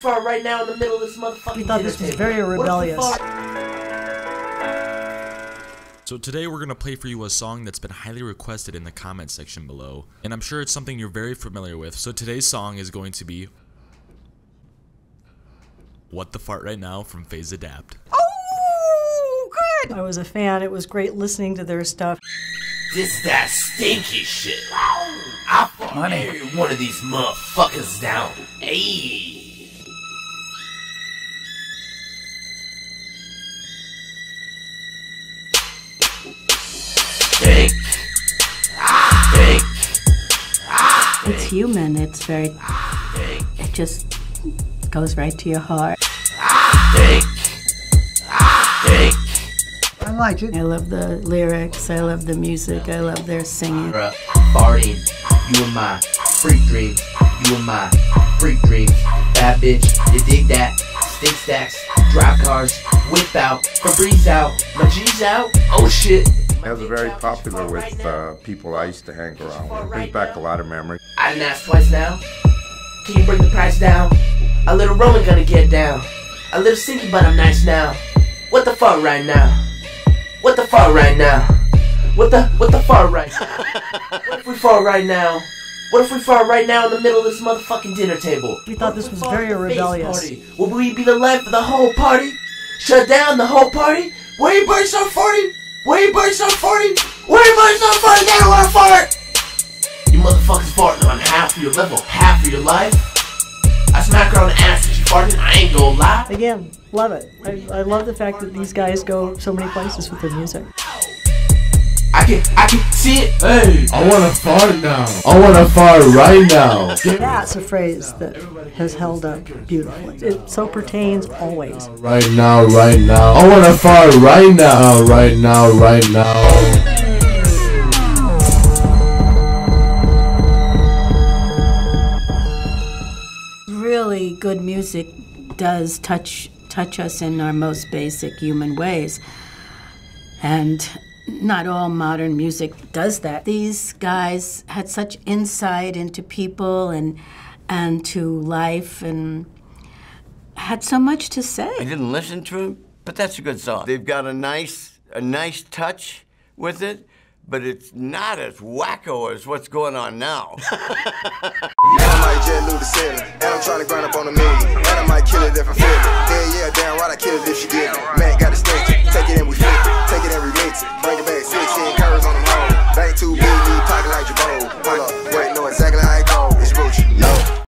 far right now in the middle of this motherfucking We thought this was very What if we rebellious. So today we're going to play for you a song that's been highly requested in the comment section below. And I'm sure it's something you're very familiar with. So today's song is going to be What the Fart Right Now from FaZe Adapt. Oh, good. I was a fan. It was great listening to their stuff. This that stinky shit. I fought every one of these motherfuckers down. Hey. Human. It's very. It just goes right to your heart. Stink. Stink. I liked it. I love the lyrics. I love the music. I love their singing. Bruh, farting. You and my freak dreams. You and my freak dreams. Bad bitch, you dig that? Stick stacks, drive cars, whip out, Febreze out, my G's out. Oh shit. That was very popular with uh, people I used to hang around with. Brings back a lot of memories. I didn't twice now. Can you bring the price down? A little Roman gonna get down. A little stinky, but I'm nice now. What the fuck right now? What the fuck right now? What the what the fuck right now? what if we fall right now? What if we fall right now in the middle of this motherfucking dinner table? We thought this was very rebellious. Will we be the life of the whole party? Shut down the whole party? Where you burn so 40? Wait, but it's not farting! Wait, but it's not farting! I don't wanna fart! You motherfuckers farting on half of your level, half of your life. I smack her on the ass and she farting, I ain't gonna lie. Again, love it. I, I love the fact that these guys go so many places with their music. I can, I can see it. Hey! I wanna fart now. I wanna fart right now. That's a phrase that has held up beautifully. It so pertains always. Right now, right now. I wanna fart right now, right now, right now. Really good music does touch touch us in our most basic human ways. And not all modern music does that. These guys had such insight into people and and to life and had so much to say. I didn't listen to him, but that's a good song. They've got a nice, a nice touch with it, but it's not as wacko as what's going on now.